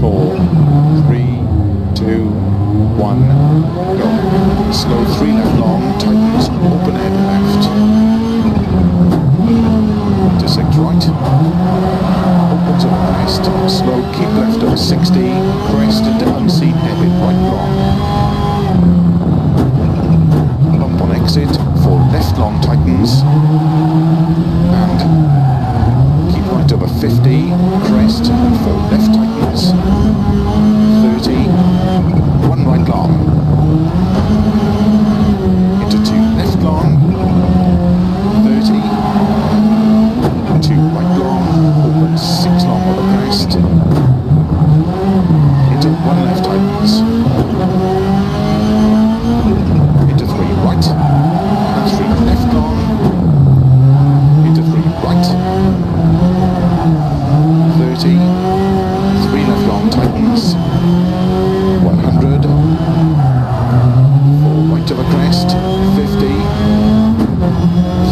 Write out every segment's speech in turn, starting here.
four, three, two, one, go. Slow three left long, tightens, open head left. To six right. Opens over crest, slow, keep left over 60, crest into unseen headed right long. Bump on exit, for left long tightens, and keep right over 50, crest, and for left tightens, 30, one right long, into two left long, 30, two right long, open six long over crest, into one left tightens, into three right, three left long, into three right, 30, three left long tightens, 100, four right over crest, 50,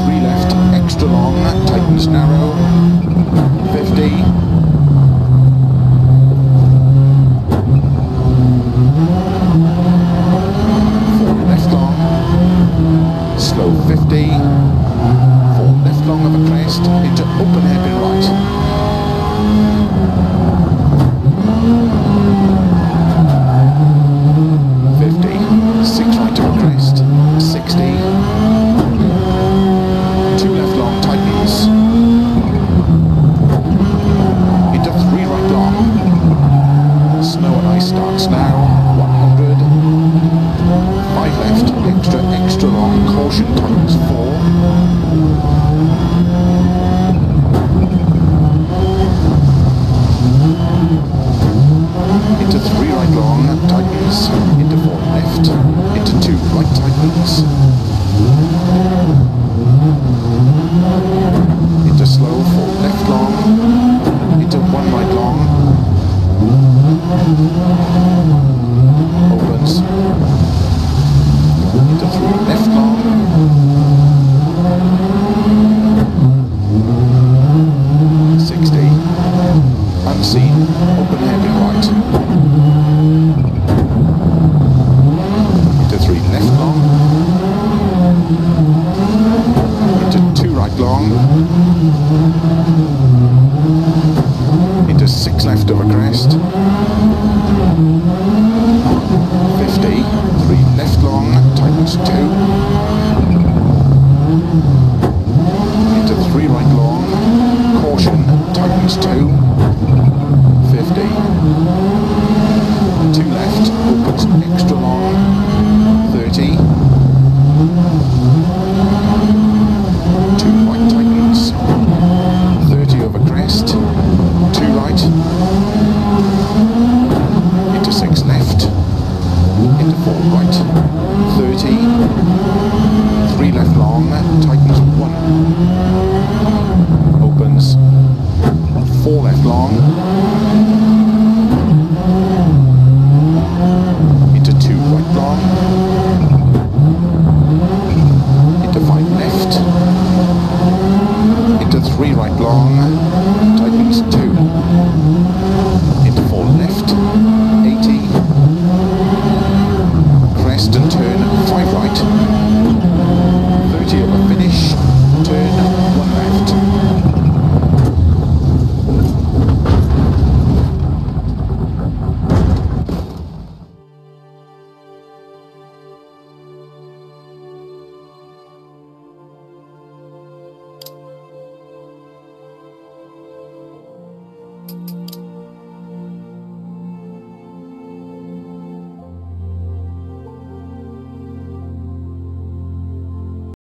three left extra long, tightens narrow, 50, four left long, slow 50, four left long of a crest, into open hairpin right. 50, six right of a crest, 60, two left long tightens, into three right long, snow and ice starts now, 100, five left, extra, extra caution tightens four, into three right long, tightens, into four left, into two right tightens, into slow, four left long, into one right long, opens, into three left long, 60, unseen, open hairpin right. Into three left long. Into two right long. Into six left over crest. 50, three left long, tightens long.